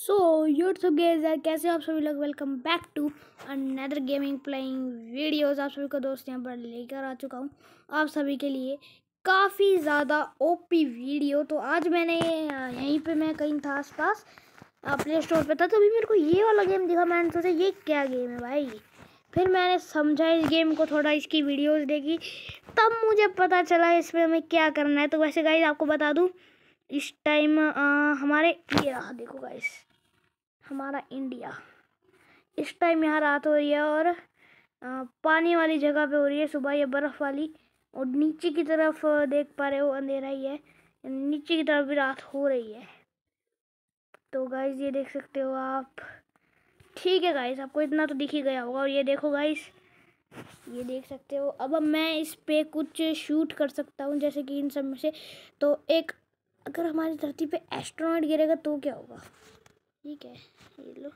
So YouTube gauge कैसे आप सभी लोग? Welcome back to another gaming playing videos आप सभी को दोस्त यहाँ पर लेकर आ चुका हूँ। आप सभी के लिए काफ़ी ज़्यादा ओपी वीडियो तो आज मैंने यहीं पे मैं कहीं था आसपास प्ले स्टोर पे था तो अभी मेरे को ये वाला गेम दिखा। मैंने सोचा, ये क्या गेम है भाई? फिर मैंने समझा इस गेम को थोड़ा, इसकी वीडियोस देखी। तब मुझे पता चला इसमें हमें क्या करना है। तो वैसे गाइज़ आपको बता दूँ, इस टाइम हमारे, ये रहा देखो गाइस हमारा इंडिया इस टाइम यहाँ रात हो रही है और पानी वाली जगह पे हो रही है सुबह या बर्फ़ वाली और नीचे की तरफ़ देख पा रहे हो अंधेरा ही है। नीचे की तरफ़ भी रात हो रही है। तो गाइस ये देख सकते हो आप। ठीक है गाइस आपको इतना तो दिख ही गया होगा और ये देखो गाइस ये देख सकते हो। अब अब मैं इस पर कुछ शूट कर सकता हूँ जैसे कि इन सब में से। तो एक, अगर हमारी धरती पे एस्ट्रोनॉट गिरेगा तो क्या होगा? ठीक है? ये लो।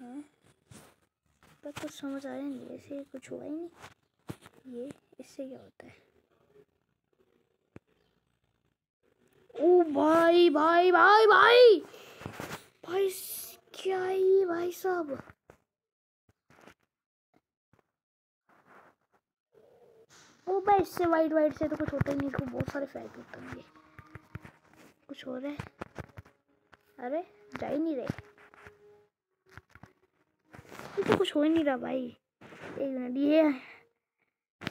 हैं? पर कुछ समझ आ रहा नहीं, ऐसे कुछ हुआ ही नहीं। ये, इससे क्या होता है? ओ भाई भाई भाई भाई! भाई, क्या ही भाई साहब? ओ भाई, इससे वाइट वाइट से तो कुछ होता ही नहीं, इसको बहुत सारे फैक होते हैं कुछ हो रहा है? अरे, जा ही नहीं रहे। ये तो कुछ हो ही नहीं रहा भाई। एक मिनट, ये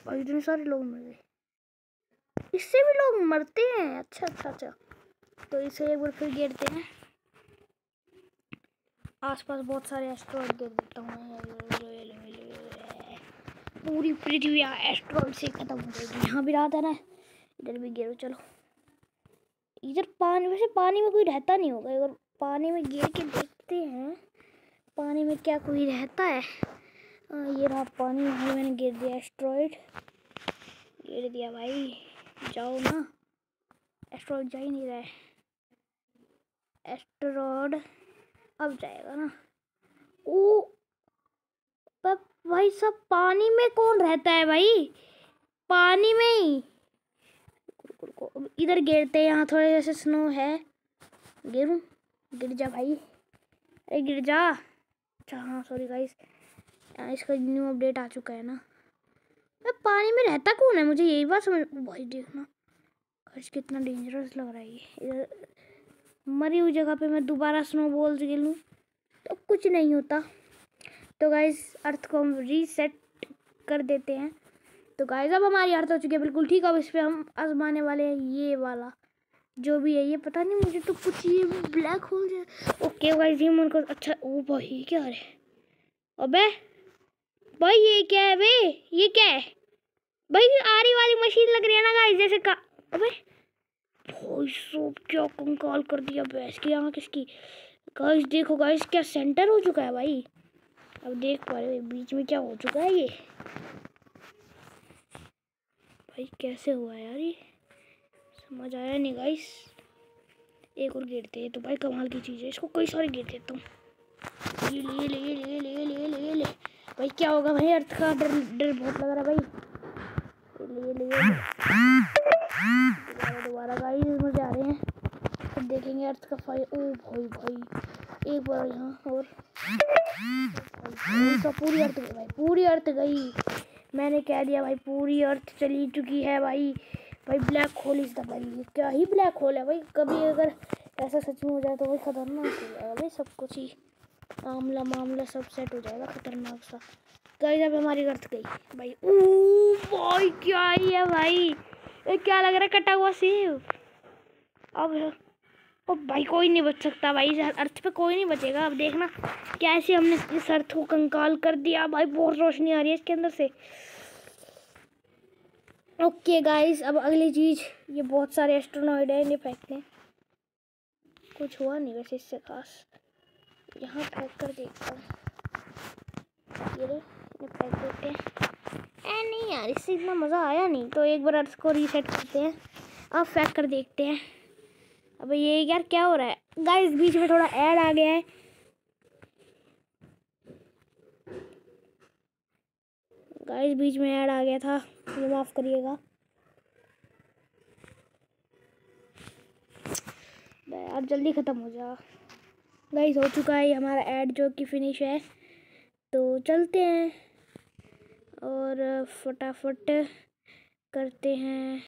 भाई इतने सारे लोग मर गए। इससे भी लोग मरते हैं। अच्छा अच्छा अच्छा। तो इसे एक बार फिर गिरते हैं। आसपास बहुत सारे एस्ट्रॉइड गिर देता हूँ पूरी पृथ्वी एस्ट्रॉइड से खत्म हो जाएगी। यहाँ भी रहा था ना? इधर भी गिरो चलो। इधर पानी वैसे पानी में कोई रहता नहीं होगा। अगर पानी में गिर के देखते हैं पानी में क्या कोई रहता है? आ, ये रहा पानी यहाँ मैंने गिर दिया एस्ट्रॉइड गिर दिया भाई जाओ ना। एस्ट्रॉइड जा ही नहीं रहा है। एस्ट्रॉइड अब जाएगा ना। ओ भाई सब पानी में कौन रहता है भाई? पानी में ही। इधर गिरते हैं, यहाँ थोड़े जैसे स्नो है। गिरूँ, गिर जा भाई। अरे गिर जा। अच्छा हाँ सॉरी गाइस इसका न्यू अपडेट आ चुका है ना। मैं पानी में रहता कौन है? मुझे यही बात समझ, भाई देखना। खर्च कितना डेंजरस लग रहा है इधर मरी हुई जगह पे मैं दोबारा स्नो बॉल से लूँ तो कुछ नहीं होता। तो गाइस अर्थ को हम रीसेट कर देते हैं। तो गाइस अब हमारी अर्थ हो चुकी है, बिल्कुल ठीक है। अब इस पर हम आजमाने वाले हैं ये वाला, जो भी है ये। पता नहीं, मुझे तो कुछ ये ब्लैक होल है। ओके गाइस ये मन अच्छा ओ भाई क्या है? अबे, भाई, ये क्या है बे? ये क्या है? भाई आरी वाली मशीन लग रही है ना गाइस जैसे का अबे, भाई सब क्या कंकाल कर दिया भैंस की यहाँ किसकी गाइस देखो गाइस क्या सेंटर हो चुका है भाई। अब देख पा रहे बीच में क्या हो चुका है ये? भाई, कैसे हुआ यार ये? समझ आया नहीं गाइस एक और गिरते हैं तो भाई, कमाल की चीज़ है। इसको कई सारे गिर देता हूँ। ये ले ले ले ले ले ले ले। भाई, क्या होगा भाई? अर्थ का डर डर बहुत लग रहा है भाई। ले ले दोबारा गाइस मुझे आ रहे हैं। फिर देखेंगे अर्थ का फ़ाइल ओ भाई भाई। एक बार यहाँ और पूरी अर्थ गई, भाई। पूरी अर्थ गई। मैंने कह दिया भाई, पूरी अर्थ चली चुकी है भाई। भाई ब्लैक होल इस दफ़ा ये क्या ही ब्लैक होल है भाई? कभी अगर ऐसा सच में हो जाए तो भाई खतरनाक हो जाएगा भाई सब कुछ ही। मामला मामला सब सेट हो जाएगा खतरनाक सा। गई जब हमारी अर्थ गई। भाई ओ भाई, क्या ही है भाई? ये क्या लग रहा है? कटा हुआ सेब अब ओ भाई, कोई नहीं बच सकता भाई, इस अर्थ पे कोई नहीं बचेगा। अब देखना कैसे हमने इस अर्थ को कंकाल कर दिया। भाई, बहुत रोशनी आ रही है इसके अंदर से। ओके गाइस अब अगली चीज़, ये बहुत सारे एस्ट्रोनॉइड है, इन्हें फेंकते कुछ हुआ नहीं वैसे इससे खास। यहाँ फेंक कर देखता हूँ। फेंक देते हैं। नहीं यार, इससे इतना मज़ा आया नहीं तो एक बार अर्थ को रीसेट करते हैं। अब फेंक कर देखते हैं। अब ये यार क्या हो रहा है? गाइस बीच में थोड़ा ऐड आ गया है। गाइस बीच में ऐड आ गया था। ये माफ़ करिएगा। अबे यार जल्दी ख़त्म हो जा। गाइस हो चुका है हमारा ऐड जो कि फिनिश है। तो चलते हैं और फटाफट करते हैं।